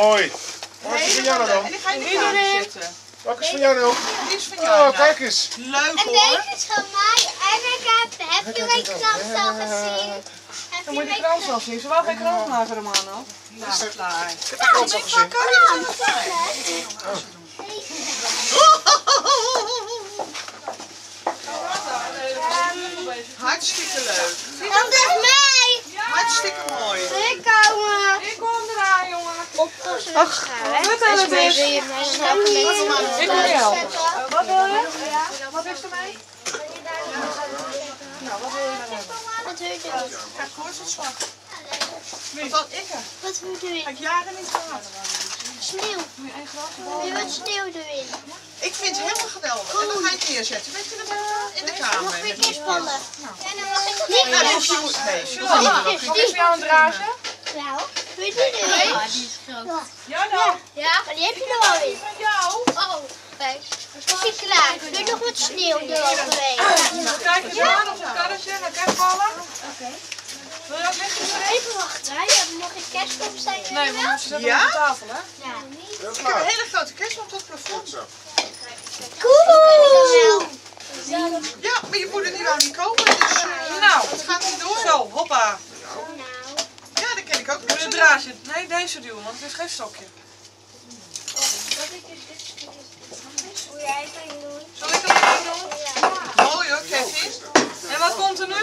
Mooi. Waar is van jou dan? En die ga je in de kamer zitten. Welke is van jou dan? Die is van jou. Oh, kijk eens. Leuk En hoor. deze is van mij. En ik heb, heb je mijn al gezien? Heb Dan je moet je de mijn krant zelf zien. Ze wel geen krant maken, Romano. Nou, klaar. Ik heb de krant al gezien. Hartstikke leuk. Dat is mij. Hartstikke mooi. Ik komen. Ik kom eraan, jongen. Ach, Wat het is? Ik je helpen. Wat wil je? Wat is er mee? Wat wil je doen? Ga koorts of zwak? Wat dan ik er? Wat wil je Heb ik jaren niet gehad. Sneeuw. Wil je wat sneeuw erin? Ik vind het helemaal geweldig. En dan ga je het neerzetten. Weet je dat in de kamer? Dan mag ik het Nou, niet dan hoef je moet. Nee, Mama, wat is jou een draadje? Wel. Wil je die erin? Ja dan. Ja, maar die heb je er al in. Van jou. Oh, kijk. Is die klaar? Doe nog wat sneeuw eroverheen. Kijk eens aan op het karretje naar kerstballen. Wil je ook erin? Even wachten. Ja, mag ik kerstboom zijn? Nee, we moeten zetten Ja? op de tafel, hè? Ja. Ik heb een hele grote kerstboom tot het plafond. Cool! Ja, maar je moet het nu nou niet kopen. Dus eh, Nou. het gaat niet door. Zo, hoppa. Dat niet. het draadje? Nee, deze duwen, want het is geen stokje. Hoe jij het dan doen? Zal ik hem even doen? Mooi hoor, Kevin. En wat komt er nu?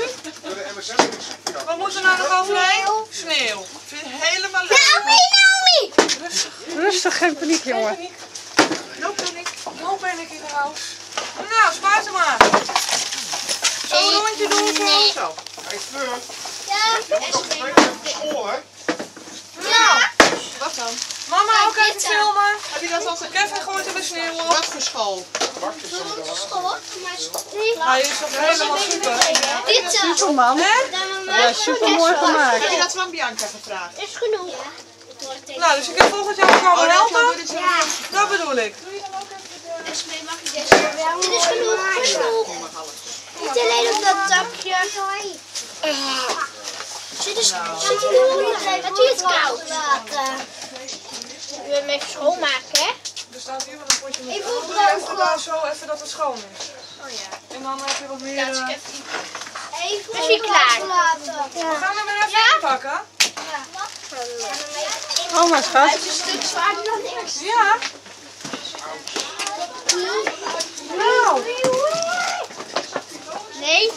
Wat moet er nou nog overheen? Sneeuw. Ik vind het helemaal leuk. Naomi, Naomi! Rustig, geen paniek, jongen. No panic. No panic in de house. Nou, spaar ze maar. Zo een rondje doen zo. Zo. Hey, Fleur. Ja, Je moet toch gelijk even naar school, hè? Wat dan? mama ook even dit, filmen. Heb je dat altijd? Kevin gooit de sneeuw op. Wat voor school? Onze dan. school. Hij is toch helemaal super. Dit is Superman. Ja, super mooi gemaakt. Heb je dat van Bianca gevraagd? Is genoeg. Nou, dus ik heb volgend jaar komen Oh, dat helpen. Ja, Dat bedoel ik. dit is genoeg. Genoeg. Niet alleen op dat tapje. Zit er zit er je het koud? Hem even schoonmaken, hè? Er staat hier wel een potje met Doe even droog. daar zo, even dat het schoon is. Oh ja. En dan heb je wat meer... eh, Even is hij klaar? We gaan hem weer even inpakken. Oh, mijn schat. Het is een stuk zwaarder dan eerst. Ja. Nou. Nee.